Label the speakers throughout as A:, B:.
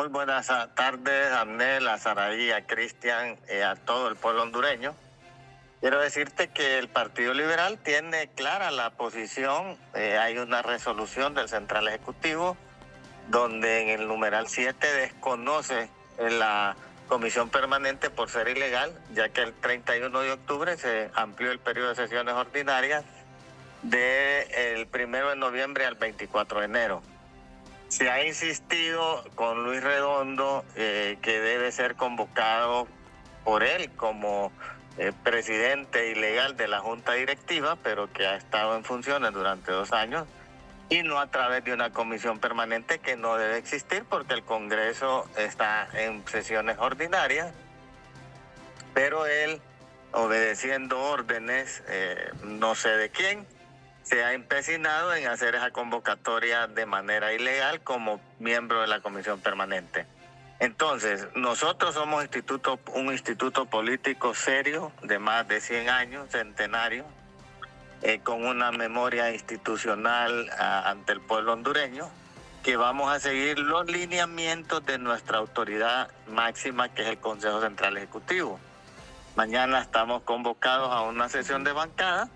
A: Muy buenas tardes, Amnel, a a Cristian, eh, a todo el pueblo hondureño. Quiero decirte que el Partido Liberal tiene clara la posición. Eh, hay una resolución del Central Ejecutivo donde en el numeral 7 desconoce la comisión permanente por ser ilegal, ya que el 31 de octubre se amplió el periodo de sesiones ordinarias del 1 de noviembre al 24 de enero. Se ha insistido con Luis Redondo eh, que debe ser convocado por él como eh, presidente ilegal de la Junta Directiva, pero que ha estado en funciones durante dos años y no a través de una comisión permanente que no debe existir porque el Congreso está en sesiones ordinarias, pero él, obedeciendo órdenes, eh, no sé de quién, se ha empecinado en hacer esa convocatoria de manera ilegal como miembro de la comisión permanente. Entonces, nosotros somos instituto, un instituto político serio de más de 100 años, centenario, eh, con una memoria institucional ante el pueblo hondureño, que vamos a seguir los lineamientos de nuestra autoridad máxima, que es el Consejo Central Ejecutivo. Mañana estamos convocados a una sesión de bancada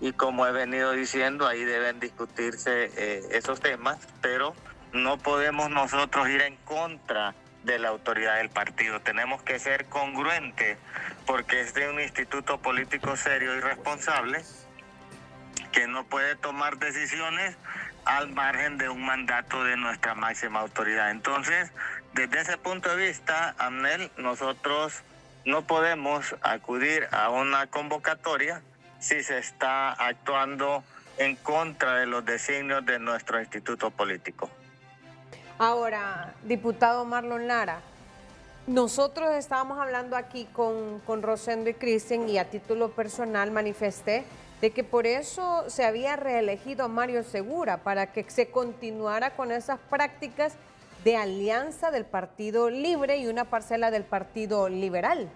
A: y como he venido diciendo, ahí deben discutirse eh, esos temas, pero no podemos nosotros ir en contra de la autoridad del partido. Tenemos que ser congruentes porque es de un instituto político serio y responsable que no puede tomar decisiones al margen de un mandato de nuestra máxima autoridad. Entonces, desde ese punto de vista, Amnel, nosotros no podemos acudir a una convocatoria si se está actuando en contra de los designios de nuestro instituto político.
B: Ahora, diputado Marlon Lara, nosotros estábamos hablando aquí con, con Rosendo y Cristian y a título personal manifesté de que por eso se había reelegido a Mario Segura, para que se continuara con esas prácticas de alianza del Partido Libre y una parcela del Partido Liberal.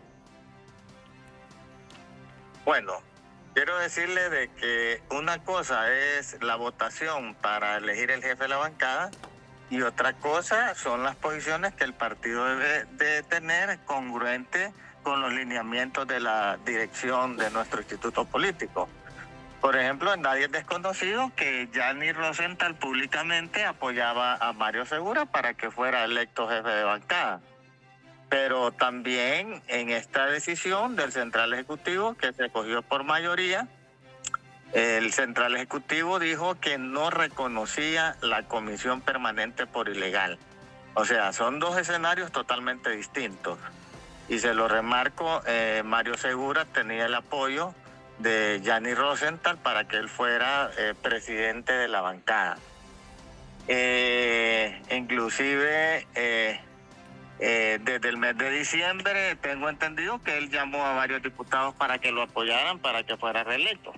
A: Bueno, quiero decirle de que una cosa es la votación para elegir el jefe de la bancada y otra cosa son las posiciones que el partido debe de tener congruente con los lineamientos de la dirección de nuestro instituto político. Por ejemplo, en Nadie es desconocido que Gianni Rosenthal públicamente apoyaba a Mario Segura para que fuera electo jefe de bancada. Pero también en esta decisión del Central Ejecutivo, que se cogió por mayoría, el Central Ejecutivo dijo que no reconocía la comisión permanente por ilegal. O sea, son dos escenarios totalmente distintos. Y se lo remarco, eh, Mario Segura tenía el apoyo de Gianni Rosenthal para que él fuera eh, presidente de la bancada. Eh, inclusive eh, desde el mes de diciembre tengo entendido que él llamó a varios diputados para que lo apoyaran para que fuera reelecto.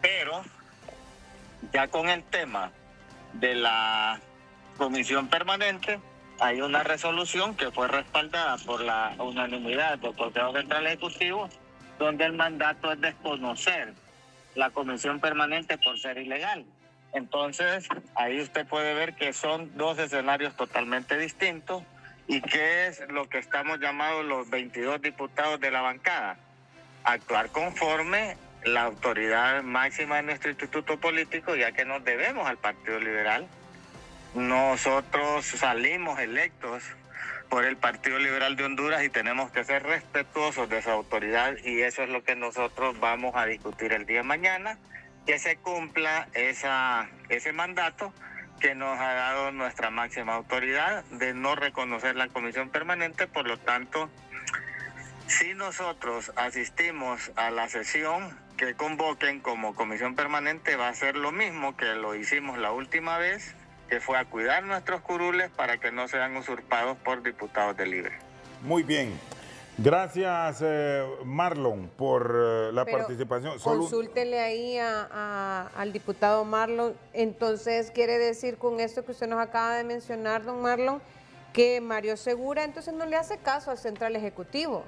A: Pero ya con el tema de la comisión permanente, hay una resolución que fue respaldada por la unanimidad del Consejo Central Ejecutivo donde el mandato es desconocer la comisión permanente por ser ilegal. Entonces, ahí usted puede ver que son dos escenarios totalmente distintos y qué es lo que estamos llamando los 22 diputados de la bancada. Actuar conforme la autoridad máxima de nuestro instituto político, ya que nos debemos al Partido Liberal. Nosotros salimos electos por el Partido Liberal de Honduras y tenemos que ser respetuosos de su autoridad y eso es lo que nosotros vamos a discutir el día de mañana, que se cumpla esa, ese mandato que nos ha dado nuestra máxima autoridad de no reconocer la comisión permanente, por lo tanto, si nosotros asistimos a la sesión que convoquen como comisión permanente, va a ser lo mismo que lo hicimos la última vez, que fue a cuidar nuestros curules para que no sean usurpados por diputados de Libre.
C: Muy bien. Gracias, eh, Marlon, por eh, la participación.
B: Consúltele ahí al diputado Marlon. Entonces, quiere decir con esto que usted nos acaba de mencionar, don Marlon, que Mario Segura entonces no le hace caso al Central Ejecutivo.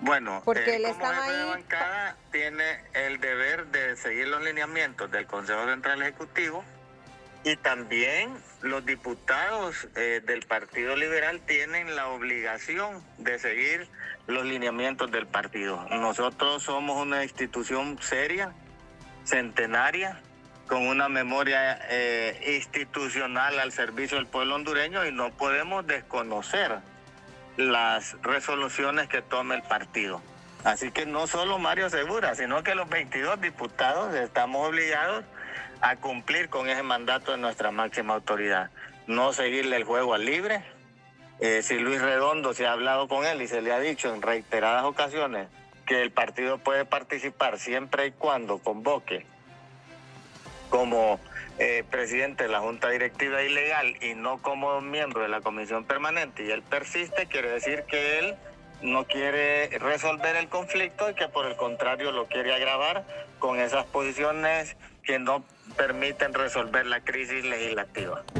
A: Bueno, porque eh, él como jefe de bancada tiene el deber de seguir los lineamientos del Consejo Central Ejecutivo y también los diputados eh, del Partido Liberal tienen la obligación de seguir los lineamientos del partido. Nosotros somos una institución seria, centenaria, con una memoria eh, institucional al servicio del pueblo hondureño y no podemos desconocer las resoluciones que tome el partido. Así que no solo Mario Segura, sino que los 22 diputados estamos obligados a cumplir con ese mandato de nuestra máxima autoridad. No seguirle el juego al libre. Eh, si Luis Redondo se ha hablado con él y se le ha dicho en reiteradas ocasiones que el partido puede participar siempre y cuando convoque como eh, presidente de la Junta Directiva Ilegal y no como miembro de la Comisión Permanente y él persiste, quiere decir que él no quiere resolver el conflicto y que por el contrario lo quiere agravar con esas posiciones que no permiten resolver la crisis legislativa.